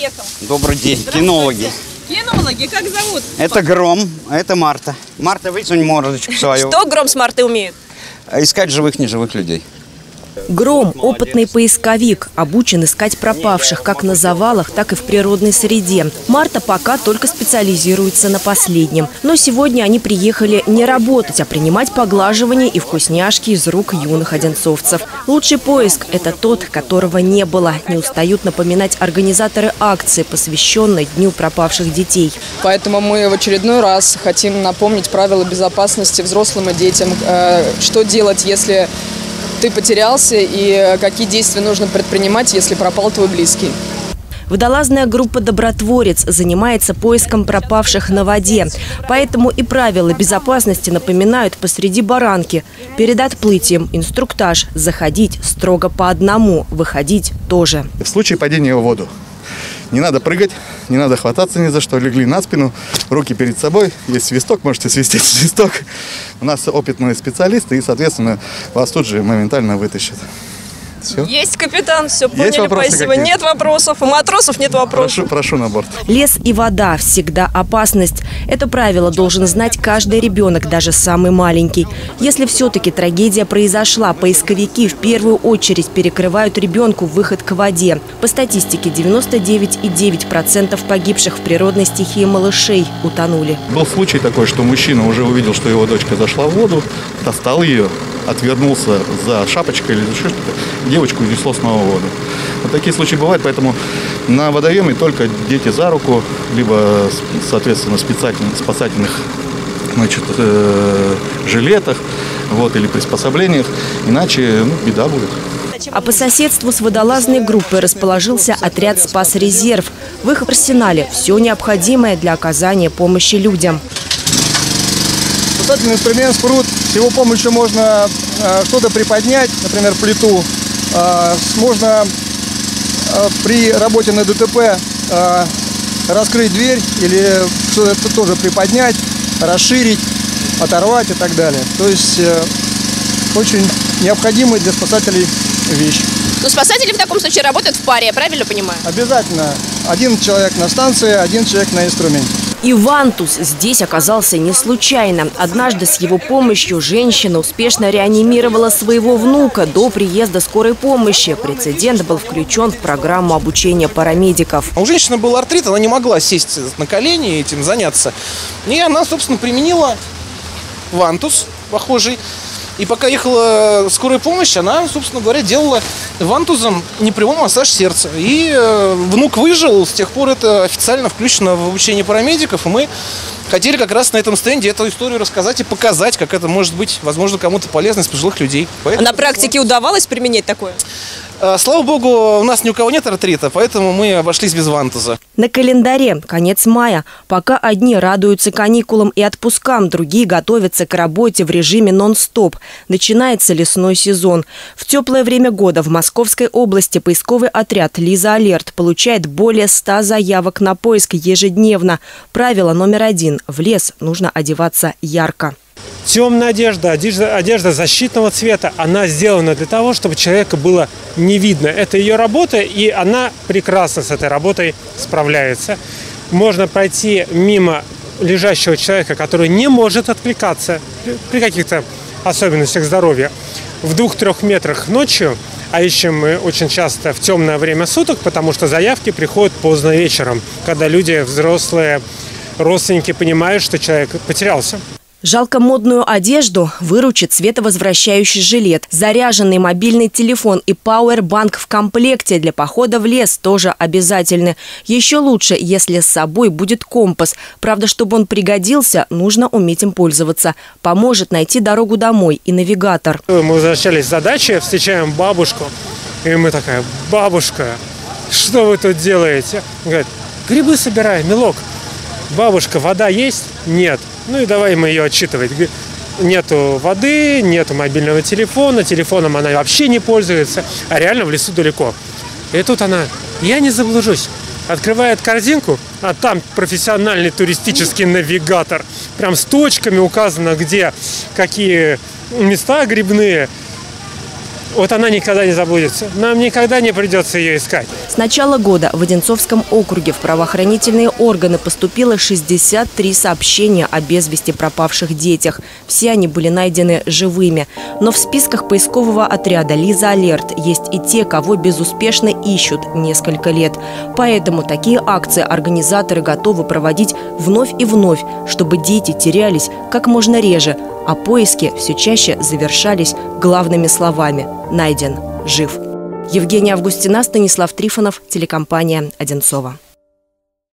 приехал? Добрый день, кинологи. Кинологи, как зовут? Это Гром, а это Марта. Марта, высунь мордочку свою. Что Гром с Мартой умеют? Искать живых, неживых людей. Гром – опытный поисковик, обучен искать пропавших как на завалах, так и в природной среде. Марта пока только специализируется на последнем. Но сегодня они приехали не работать, а принимать поглаживания и вкусняшки из рук юных одинцовцев. Лучший поиск – это тот, которого не было. Не устают напоминать организаторы акции, посвященной Дню пропавших детей. Поэтому мы в очередной раз хотим напомнить правила безопасности взрослым и детям. Э, Что делать, если ты потерялся и какие действия нужно предпринимать, если пропал твой близкий. Водолазная группа «Добротворец» занимается поиском пропавших на воде. Поэтому и правила безопасности напоминают посреди баранки. Перед отплытием инструктаж – заходить строго по одному, выходить тоже. В случае падения в воду не надо прыгать, не надо хвататься ни за что. Легли на спину, руки перед собой. Есть свисток, можете свистеть свисток. У нас опытные специалисты, и, соответственно, вас тут же моментально вытащат. Все. Есть капитан, все поняли, вопросы спасибо. какие? Нет вопросов. У матросов нет вопросов. Прошу, прошу на борт. Лес и вода – всегда опасность. Это правило должен знать каждый ребенок, даже самый маленький. Если все-таки трагедия произошла, поисковики в первую очередь перекрывают ребенку выход к воде. По статистике, 99,9% погибших в природной стихии малышей утонули. Был случай такой, что мужчина уже увидел, что его дочка зашла в воду, достал ее, отвернулся за шапочкой или за что-то, девочку унесло снова в воду. Вот такие случаи бывают, поэтому на водоеме только дети за руку, либо, соответственно, специальных, спасательных значит, э, жилетах вот, или приспособлениях, иначе ну, беда будет. А по соседству с водолазной группой расположился отряд «Спас-резерв». В их арсенале все необходимое для оказания помощи людям. Спасательный инструмент, спрут. С его помощью можно э, что-то приподнять, например, плиту. Э, можно э, при работе на ДТП раскрыть дверь или что-то тоже приподнять, расширить, оторвать и так далее. То есть очень необходимая для спасателей вещь. Ну, спасатели в таком случае работают в паре, я правильно понимаю? Обязательно один человек на станции, один человек на инструменте. И Вантус здесь оказался не случайно. Однажды с его помощью женщина успешно реанимировала своего внука до приезда скорой помощи. Прецедент был включен в программу обучения парамедиков. А у женщины был артрит, она не могла сесть на колени и этим заняться. И она, собственно, применила вантус похожий. И пока ехала скорая помощь, она, собственно говоря, делала вантузом непрямой массаж сердца. И э, внук выжил, с тех пор это официально включено в обучение парамедиков. И мы хотели как раз на этом стенде эту историю рассказать и показать, как это может быть, возможно, кому-то полезно из пожилых людей. А Поэтому- на практике удавалось применять такое? Э, Слава богу, у нас ни у кого нет артрита, поэтому мы обошлись без вантуза. На календаре конец мая. Пока одни радуются каникулам и отпускам, другие готовятся к работе в режиме нон-стоп. Начинается лесной сезон. В теплое время года в Московской области поисковый отряд «Лиза Алерт» получает более 100 заявок на поиск ежедневно. Правило номер один – в лес нужно одеваться ярко. Темная одежда, одежда, одежда защитного цвета, она сделана для того, чтобы человека было не видно. Это ее работа, и она прекрасно с этой работой справляется. Можно пройти мимо лежащего человека, который не может откликаться при каких-то особенностях здоровья в двух-трех метрах ночью, а ищем мы очень часто в темное время суток, потому что заявки приходят поздно вечером, когда люди взрослые, родственники понимают, что человек потерялся. Жалко модную одежду выручит световозвращающий жилет. Заряженный мобильный телефон и пауэрбанк в комплекте для похода в лес тоже обязательны. Еще лучше, если с собой будет компас. Правда, чтобы он пригодился, нужно уметь им пользоваться. Поможет найти дорогу домой и навигатор. Мы возвращались с задачи, встречаем бабушку. И мы такая, бабушка, что вы тут делаете? Говорит, грибы собираем, мелок. Бабушка, вода есть? Нет. Ну и давай мы ее отчитывать. Нету воды, нету мобильного телефона, телефоном она вообще не пользуется, а реально в лесу далеко. И тут она, я не заблужусь, открывает корзинку, а там профессиональный туристический навигатор. Прям с точками указано, где какие места грибные. Вот она никогда не забудется. Нам никогда не придется ее искать. С начала года в Одинцовском округе в правоохранительные органы поступило 63 сообщения о без вести пропавших детях. Все они были найдены живыми. Но в списках поискового отряда «Лиза Алерт» есть и те, кого безуспешно ищут несколько лет. Поэтому такие акции организаторы готовы проводить вновь и вновь, чтобы дети терялись как можно реже, а поиски все чаще завершались главными словами «Найден, жив». Евгения Августина, Станислав Трифонов, телекомпания «Одинцова».